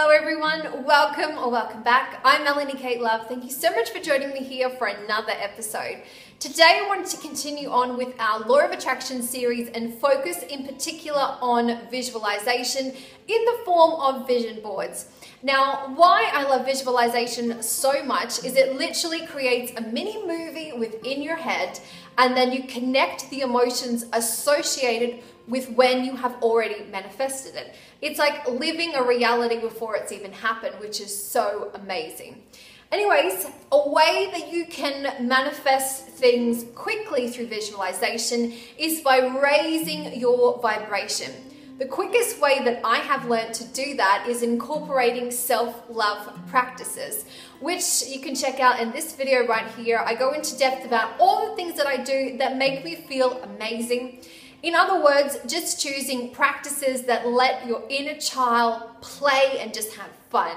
Hello everyone, welcome or welcome back. I'm Melanie Kate Love. Thank you so much for joining me here for another episode. Today I wanted to continue on with our Law of Attraction series and focus in particular on visualization in the form of vision boards. Now, why I love visualization so much is it literally creates a mini movie within your head and then you connect the emotions associated with when you have already manifested it. It's like living a reality before it's even happened, which is so amazing. Anyways, a way that you can manifest things quickly through visualization is by raising your vibration. The quickest way that I have learned to do that is incorporating self-love practices, which you can check out in this video right here. I go into depth about all the things that I do that make me feel amazing. In other words, just choosing practices that let your inner child play and just have fun.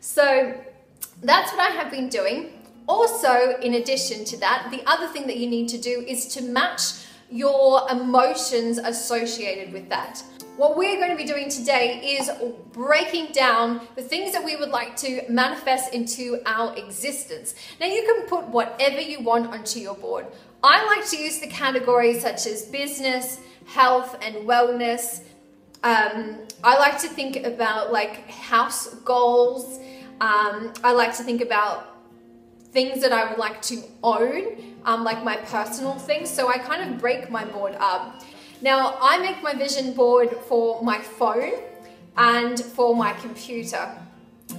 So that's what I have been doing. Also, in addition to that, the other thing that you need to do is to match your emotions associated with that. What we're going to be doing today is breaking down the things that we would like to manifest into our existence. Now, you can put whatever you want onto your board. I like to use the categories such as business, health, and wellness. Um, I like to think about like house goals. Um, I like to think about things that I would like to own, um, like my personal things. So I kind of break my board up. Now, I make my vision board for my phone and for my computer.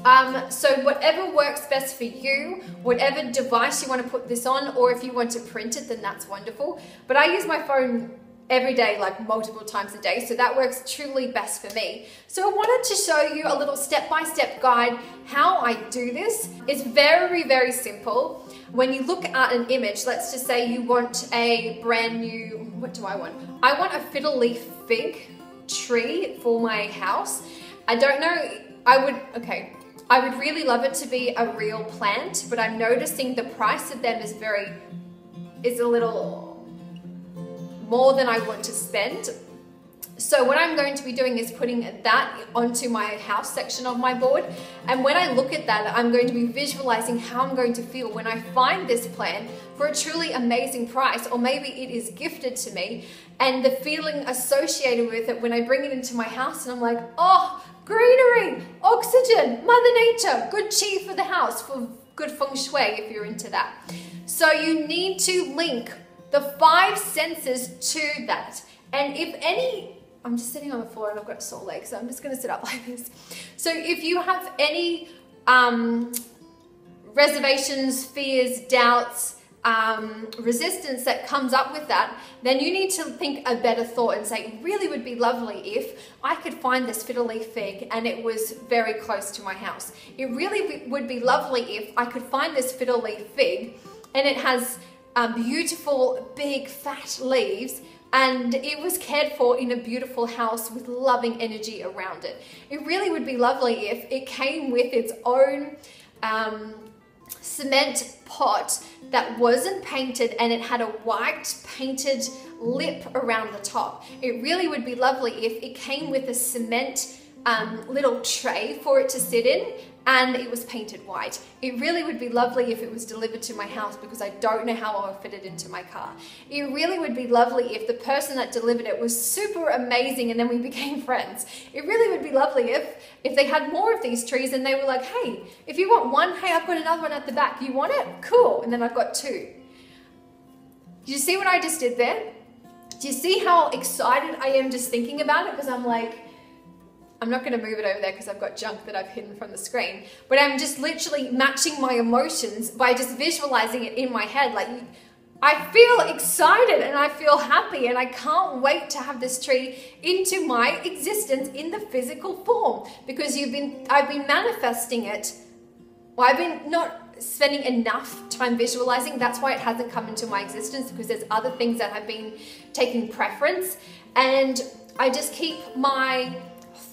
Um, so whatever works best for you, whatever device you want to put this on, or if you want to print it, then that's wonderful. But I use my phone every day, like multiple times a day. So that works truly best for me. So I wanted to show you a little step-by-step -step guide how I do this. It's very, very simple. When you look at an image, let's just say you want a brand new, what do I want? I want a fiddle leaf fig tree for my house. I don't know, I would, okay, I would really love it to be a real plant, but I'm noticing the price of them is very, is a little more than I want to spend. So what I'm going to be doing is putting that onto my house section of my board. And when I look at that, I'm going to be visualizing how I'm going to feel when I find this plan for a truly amazing price, or maybe it is gifted to me. And the feeling associated with it when I bring it into my house and I'm like, oh, greenery, oxygen, mother nature, good chi for the house, for good feng shui if you're into that. So you need to link the five senses to that. And if any, I'm just sitting on the floor and I've got sore legs, so I'm just gonna sit up like this. So if you have any um, reservations, fears, doubts, um, resistance that comes up with that, then you need to think a better thought and say, it really would be lovely if I could find this fiddle leaf fig and it was very close to my house. It really would be lovely if I could find this fiddle leaf fig and it has um, beautiful, big, fat leaves and it was cared for in a beautiful house with loving energy around it. It really would be lovely if it came with its own um, cement pot that wasn't painted and it had a white painted lip around the top. It really would be lovely if it came with a cement um, little tray for it to sit in and it was painted white. It really would be lovely if it was delivered to my house because I don't know how I'll fit it into my car. It really would be lovely if the person that delivered it was super amazing and then we became friends. It really would be lovely if, if they had more of these trees and they were like, hey, if you want one, hey, I've got another one at the back. You want it? Cool. And then I've got two. Do you see what I just did there? Do you see how excited I am just thinking about it? Because I'm like, I'm not going to move it over there because I've got junk that I've hidden from the screen. But I'm just literally matching my emotions by just visualizing it in my head. Like, I feel excited and I feel happy and I can't wait to have this tree into my existence in the physical form because you've been I've been manifesting it. Well, I've been not spending enough time visualizing. That's why it hasn't come into my existence because there's other things that have been taking preference and I just keep my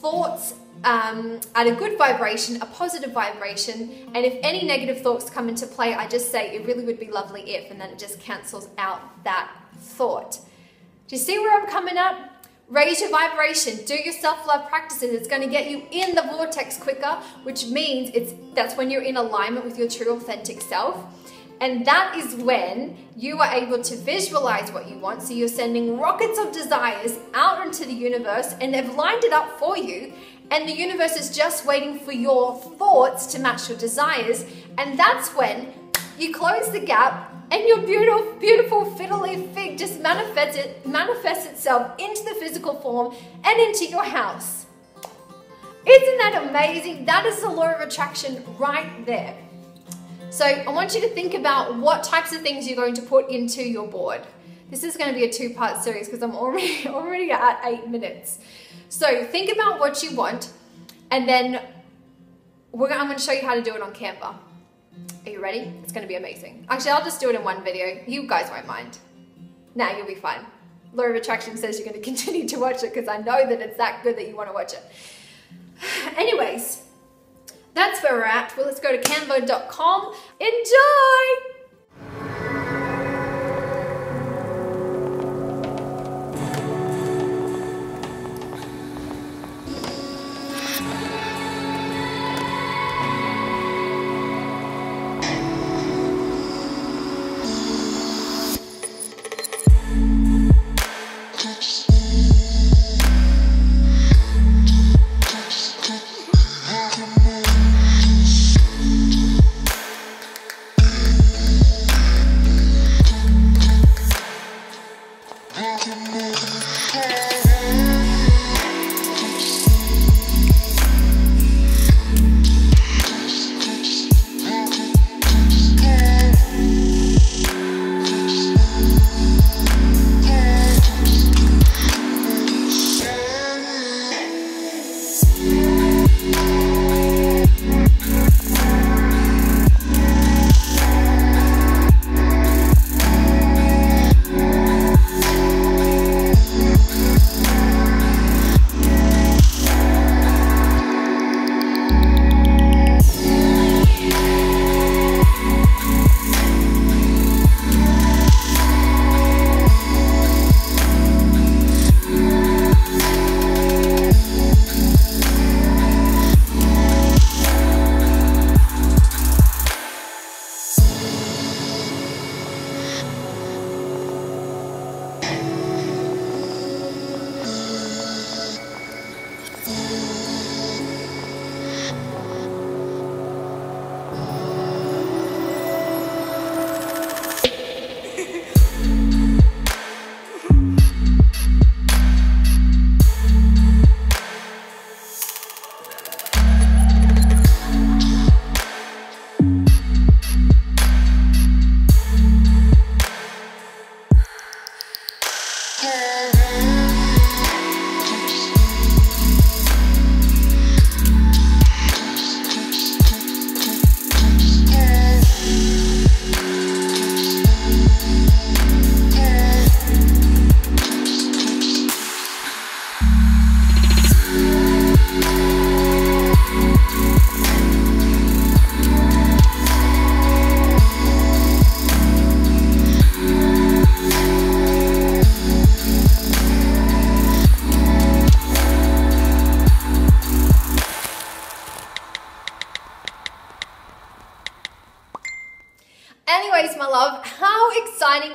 thoughts um, at a good vibration, a positive vibration, and if any negative thoughts come into play, I just say it really would be lovely if, and then it just cancels out that thought. Do you see where I'm coming at? raise your vibration, do your self-love practices. It's going to get you in the vortex quicker, which means it's that's when you're in alignment with your true authentic self. And that is when you are able to visualize what you want. So you're sending rockets of desires out into the universe and they've lined it up for you. And the universe is just waiting for your thoughts to match your desires. And that's when you close the gap and your beautiful, beautiful fiddle leaf fig just manifests, it, manifests itself into the physical form and into your house. Isn't that amazing? That is the law of attraction right there. So I want you to think about what types of things you're going to put into your board. This is going to be a two-part series because I'm already already at eight minutes. So think about what you want, and then we're, I'm going to show you how to do it on Canva. Are you ready? It's going to be amazing. Actually, I'll just do it in one video. You guys won't mind. Now you'll be fine. Law of Attraction says you're going to continue to watch it because I know that it's that good that you want to watch it. Anyways, that's where we're at. Well, let's go to canva.com. Enjoy!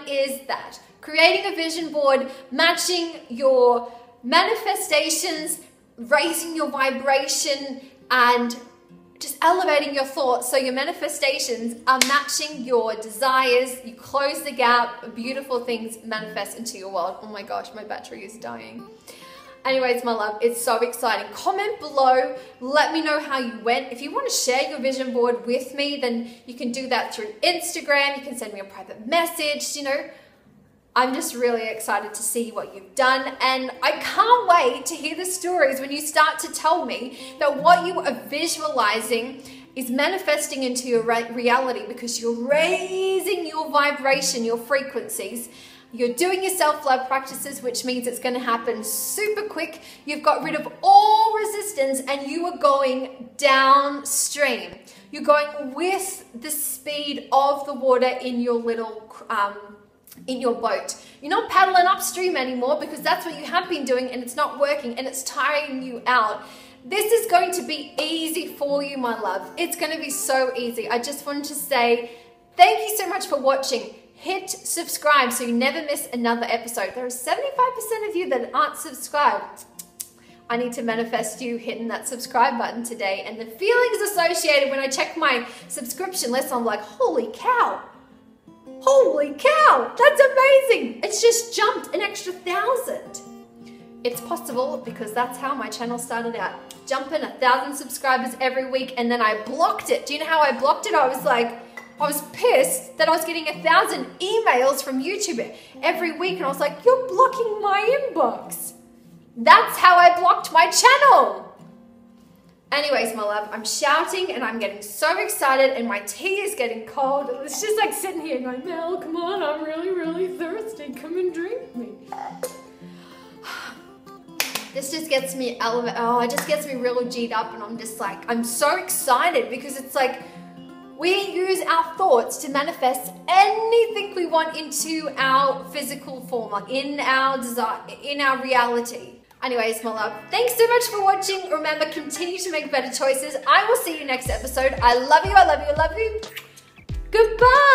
Is that? Creating a vision board, matching your manifestations, raising your vibration, and just elevating your thoughts so your manifestations are matching your desires. You close the gap, beautiful things manifest into your world. Oh my gosh, my battery is dying. Anyways, my love, it's so exciting. Comment below, let me know how you went. If you want to share your vision board with me, then you can do that through Instagram. You can send me a private message, you know. I'm just really excited to see what you've done, and I can't wait to hear the stories when you start to tell me that what you are visualizing is manifesting into your reality because you're raising your vibration, your frequencies, you're doing your self love practices, which means it's going to happen super quick. You've got rid of all resistance and you are going downstream. You're going with the speed of the water in your little um, in your boat. You're not paddling upstream anymore because that's what you have been doing and it's not working and it's tiring you out. This is going to be easy for you, my love. It's going to be so easy. I just wanted to say thank you so much for watching. Hit subscribe so you never miss another episode. There are 75% of you that aren't subscribed. I need to manifest you hitting that subscribe button today. And the feelings associated when I check my subscription list, I'm like, holy cow, Holy cow, that's amazing! It's just jumped an extra thousand. It's possible because that's how my channel started out. Jumping a thousand subscribers every week and then I blocked it. Do you know how I blocked it? I was like, I was pissed that I was getting a thousand emails from YouTube every week and I was like, you're blocking my inbox. That's how I blocked my channel. Anyways, my love, I'm shouting and I'm getting so excited and my tea is getting cold. It's just like sitting here going, Mel, come on, I'm really, really thirsty. Come and drink me. This just gets me elevated. Oh, it just gets me real G'd up and I'm just like, I'm so excited because it's like, we use our thoughts to manifest anything we want into our physical form, like in our desire, in our reality. Anyways, my love, thanks so much for watching. Remember, continue to make better choices. I will see you next episode. I love you, I love you, I love you. Goodbye.